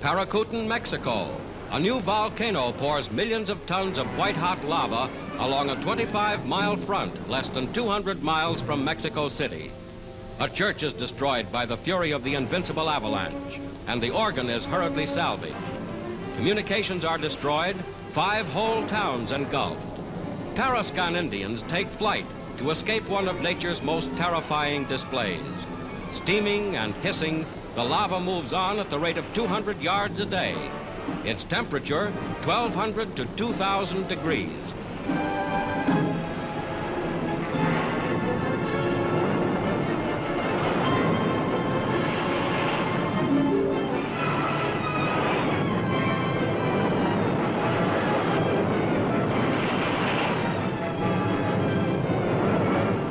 Paricutin, Mexico. A new volcano pours millions of tons of white-hot lava along a 25-mile front less than 200 miles from Mexico City. A church is destroyed by the fury of the invincible avalanche, and the organ is hurriedly salvaged. Communications are destroyed, five whole towns engulfed. Tarascan Indians take flight to escape one of nature's most terrifying displays. Steaming and hissing, the lava moves on at the rate of 200 yards a day. Its temperature, 1,200 to 2,000 degrees.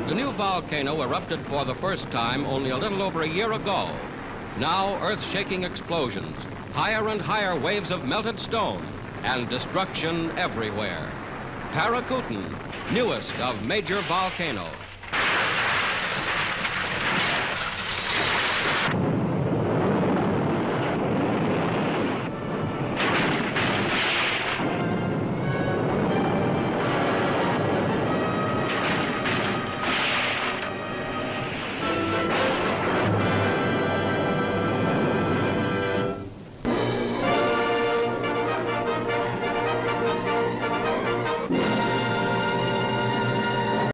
The new volcano erupted for the first time only a little over a year ago. Now, earth-shaking explosions, higher and higher waves of melted stone, and destruction everywhere. Paricutin, newest of major volcanoes.